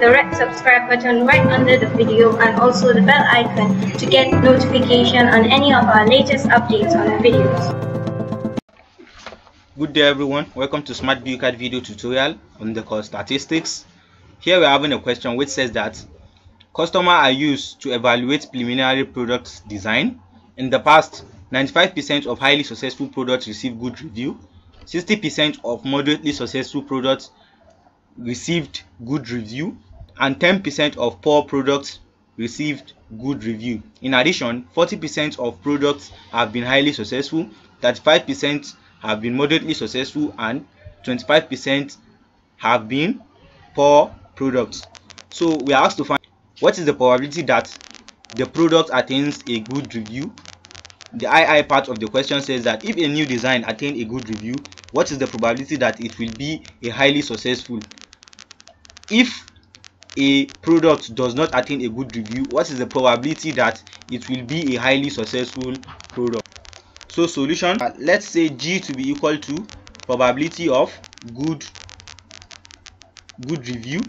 the red subscribe button right under the video and also the bell icon to get notification on any of our latest updates on the videos. Good day everyone, welcome to Smart Bukites video tutorial on the course statistics. Here we are having a question which says that customers are used to evaluate preliminary product design. In the past, 95% of highly successful products receive good review, 60% of moderately successful products received good review and 10% of poor products received good review. In addition, 40% of products have been highly successful, 35% have been moderately successful and 25% have been poor products. So we are asked to find what is the probability that the product attains a good review. The II part of the question says that if a new design attained a good review, what is the probability that it will be a highly successful if a product does not attain a good review what is the probability that it will be a highly successful product? So solution uh, let's say g to be equal to probability of good good review.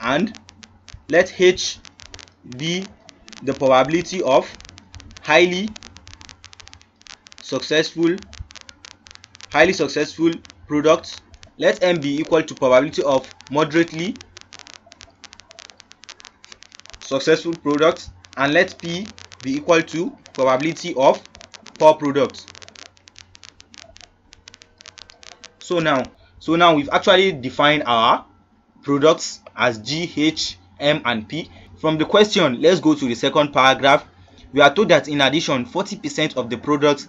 And let h be the probability of highly successful highly successful products let m be equal to probability of moderately successful products and let p be equal to probability of poor products so now so now we've actually defined our products as g h m and p. From the question let's go to the second paragraph. We are told that in addition 40 percent of the products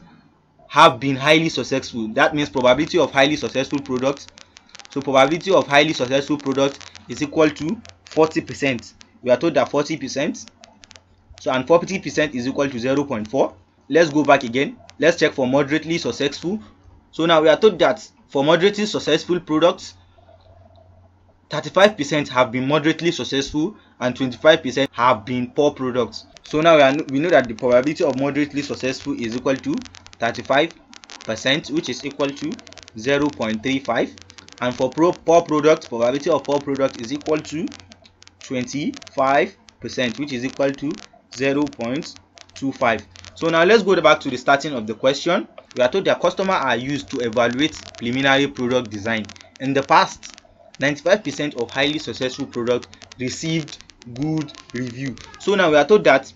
have been highly successful. That means probability of highly successful products so probability of highly successful product is equal to 40 percent. We are told that 40 percent so and 40 percent is equal to 0 0.4 let's go back again. Let's check for moderately successful. So now we are told that for moderately successful products 35 percent have been moderately successful and 25 percent have been poor products. So now we, are, we know that the probability of moderately successful is equal to 35 percent which is equal to 0 0.35 and for pro poor product probability of poor product is equal to 25 percent which is equal to 0 0.25 so now let's go back to the starting of the question. We are told that customers are used to evaluate preliminary product design. In the past 95 percent of highly successful products received good review. So now we are told that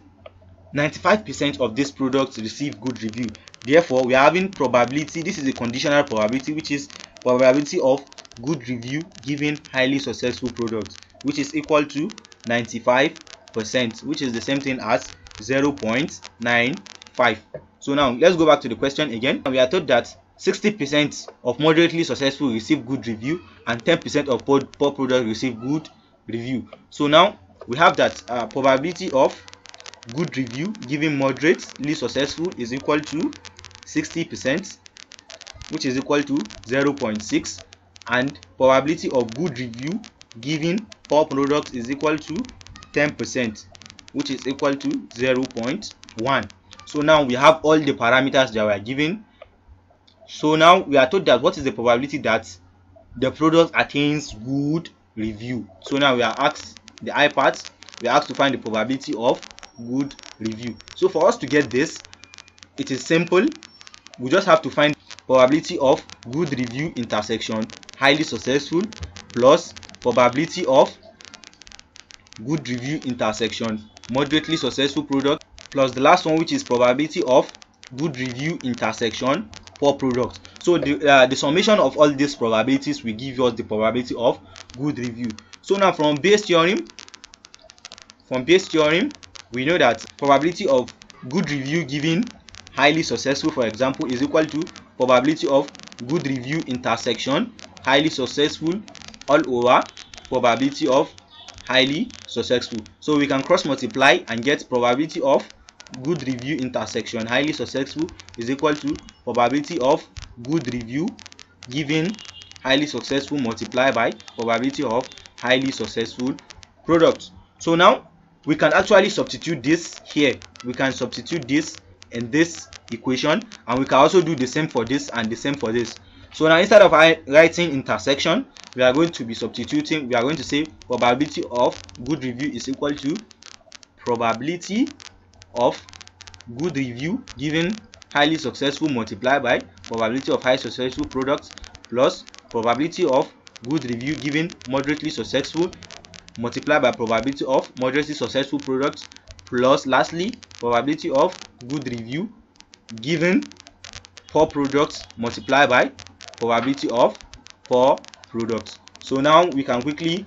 95 percent of these products receive good review therefore we are having probability this is a conditional probability which is probability of good review given highly successful products which is equal to 95 percent which is the same thing as 0.95 so now let's go back to the question again. We are told that 60 percent of moderately successful receive good review and 10 percent of poor, poor products receive good review. So now we have that uh, probability of good review given moderately successful is equal to 60 percent which is equal to 0.6 and probability of good review given poor product is equal to 10 percent which is equal to 0.1 so now we have all the parameters that were given. So now we are told that what is the probability that the product attains good review. So now we are asked the i part. We are asked to find the probability of good review. So for us to get this it is simple we just have to find probability of good review intersection highly successful plus probability of good review intersection moderately successful product plus the last one which is probability of good review intersection poor product. So the uh, the summation of all these probabilities will give us the probability of good review. So now from Bayes theorem from Bayes theorem we know that probability of good review given highly successful for example is equal to probability of good review intersection highly successful all over probability of highly successful. So we can cross multiply and get probability of good review intersection. Highly successful is equal to probability of good review given highly successful multiplied by probability of highly successful product. So now we can actually substitute this here. We can substitute this in this equation and we can also do the same for this and the same for this. So now instead of writing intersection we are going to be substituting we are going to say probability of good review is equal to probability of good review given highly successful multiplied by probability of high successful products plus probability of good review given moderately successful multiplied by probability of moderately successful products plus lastly probability of good review given poor products multiplied by probability of poor products so now we can quickly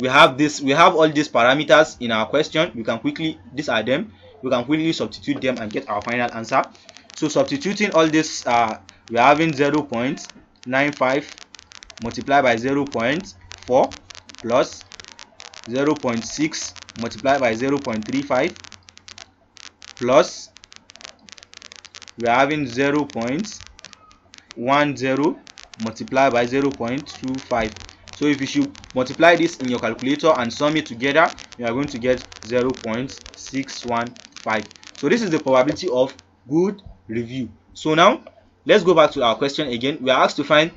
we have this we have all these parameters in our question. We can quickly these are them. We can quickly substitute them and get our final answer. So substituting all this uh we're having 0 0.95 multiplied by 0 0.4 plus 0 0.6 multiplied by 0 0.35 plus we are having 0 0.10 multiplied by 0 0.25 so if you should multiply this in your calculator and sum it together you are going to get 0 0.615 so this is the probability of good review. So now let's go back to our question again. We are asked to find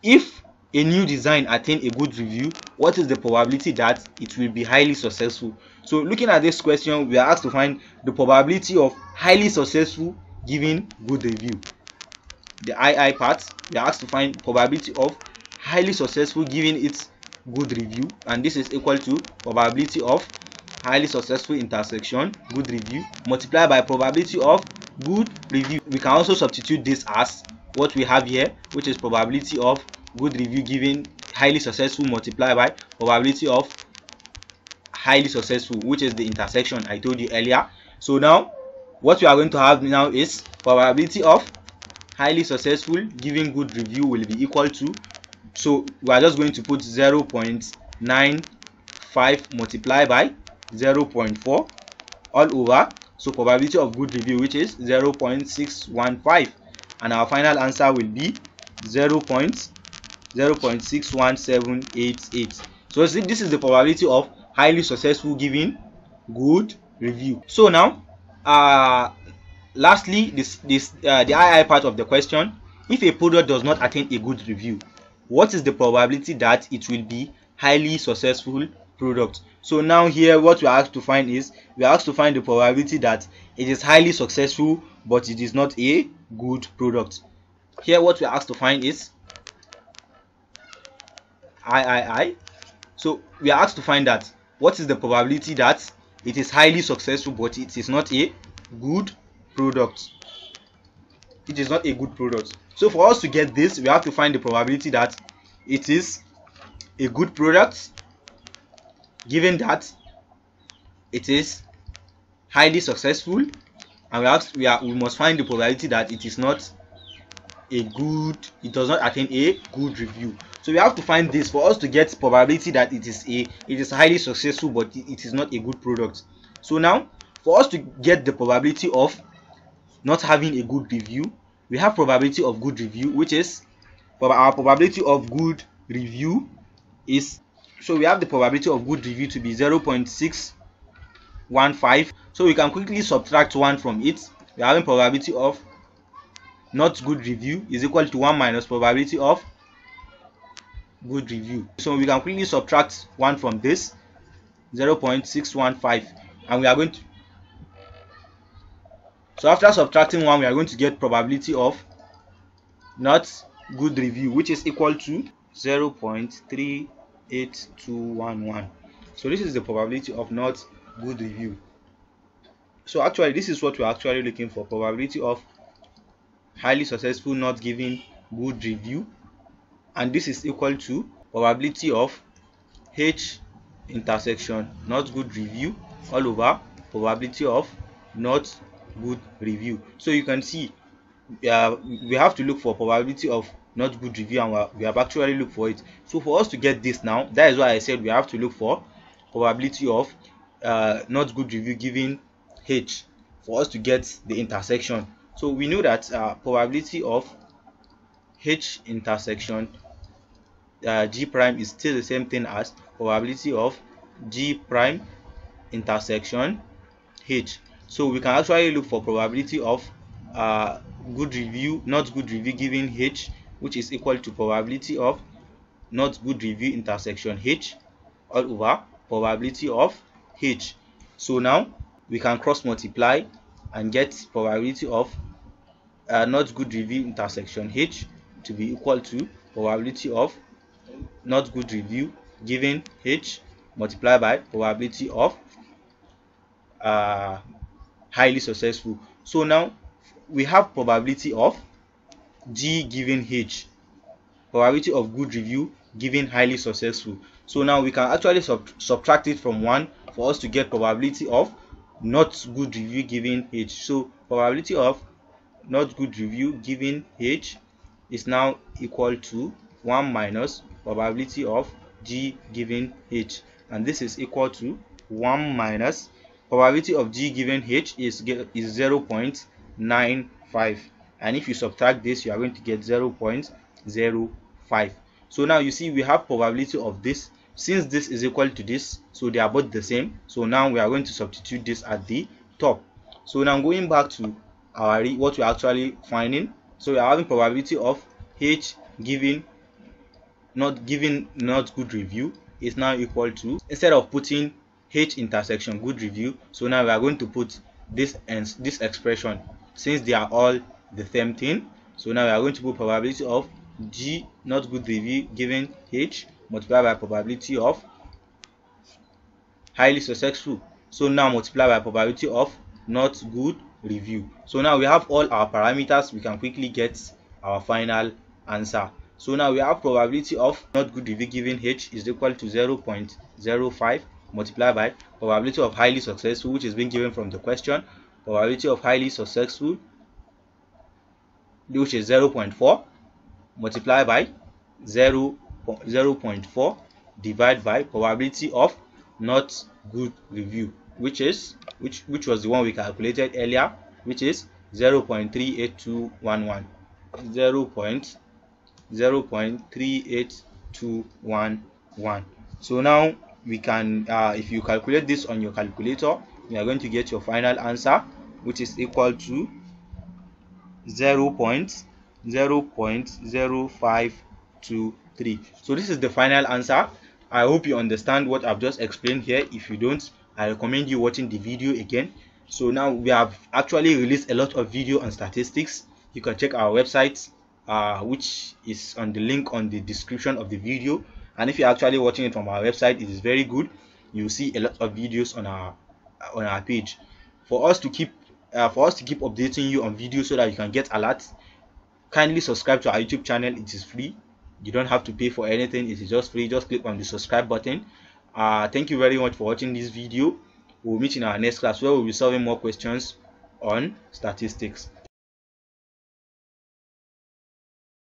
if a new design attain a good review what is the probability that it will be highly successful? So looking at this question we are asked to find the probability of highly successful giving good review. The ii part we are asked to find probability of highly successful giving its good review. And this is equal to probability of highly successful intersection good review multiplied by probability of good review. We can also substitute this as what we have here which is probability of good review given highly successful multiplied by probability of highly successful which is the intersection i told you earlier so now what we are going to have now is probability of highly successful giving good review will be equal to so we are just going to put 0 0.95 multiplied by 0 0.4 all over so probability of good review which is 0 0.615 and our final answer will be 0. 0.61788 so this is the probability of highly successful giving good review. So now uh lastly this this uh, the ii part of the question if a product does not attain a good review what is the probability that it will be highly successful product? So now here what we are asked to find is we are asked to find the probability that it is highly successful but it is not a good product. Here what we are asked to find is III. So we are asked to find that what is the probability that it is highly successful but it is not a good product. It is not a good product. So for us to get this, we have to find the probability that it is a good product given that it is highly successful and we have we are we must find the probability that it is not a good it does not attain a good review so we have to find this for us to get probability that it is a it is highly successful but it is not a good product. So now for us to get the probability of not having a good review we have probability of good review which is our probability of good review is so we have the probability of good review to be 0.615 so we can quickly subtract one from it. We are having probability of not good review is equal to 1 minus probability of good review. So we can quickly subtract 1 from this 0.615 and we are going to so after subtracting 1 we are going to get probability of not good review which is equal to 0.38211 so this is the probability of not good review. So actually this is what we're actually looking for probability of highly successful not giving good review and this is equal to probability of h intersection not good review all over probability of not good review. So you can see uh, we have to look for probability of not good review and we have actually looked for it. So for us to get this now that is why i said we have to look for probability of uh, not good review given h for us to get the intersection. So we know that uh, probability of H intersection uh, G prime is still the same thing as probability of G prime intersection H. So we can actually look for probability of uh, good review, not good review given H which is equal to probability of not good review intersection h all over probability of h so now we can cross multiply and get probability of uh, not good review intersection h to be equal to probability of not good review given h multiplied by probability of uh, highly successful. So now we have probability of g given h probability of good review given highly successful. So now we can actually sub subtract it from 1 for us to get probability of not good review given h. So probability of not good review given h is now equal to 1 minus probability of g given h. And this is equal to 1 minus probability of g given h is is 0 0.95 and if you subtract this you are going to get 0 0.05 so now you see we have probability of this. Since this is equal to this so they are both the same. So now we are going to substitute this at the top. So now going back to our what we're actually finding. So we are having probability of h given not giving not good review is now equal to instead of putting h intersection good review so now we are going to put this and this expression since they are all the same thing. So now we are going to put probability of g not good review given h multiplied by probability of highly successful. So now multiply by probability of not good review. So now we have all our parameters. We can quickly get our final answer so now we have probability of not good review given h is equal to 0.05 multiplied by probability of highly successful which is being given from the question probability of highly successful which is 0.4 multiplied by 0 0.4 divided by probability of not good review which is which which was the one we calculated earlier which is 0 0.38211 0 0.38211 so now we can uh, if you calculate this on your calculator you are going to get your final answer which is equal to 0 0.0523 so this is the final answer. I hope you understand what i've just explained here. If you don't i recommend you watching the video again. So now we have actually released a lot of video and statistics. You can check our website uh, which is on the link on the description of the video. And if you're actually watching it from our website it is very good. You see a lot of videos on our on our page. For us to keep uh, for us to keep updating you on videos so that you can get alerts kindly subscribe to our youtube channel. It is free. You don't have to pay for anything. It is just free. Just click on the subscribe button. Uh thank you very much for watching this video. We'll meet in our next class where we'll be solving more questions on statistics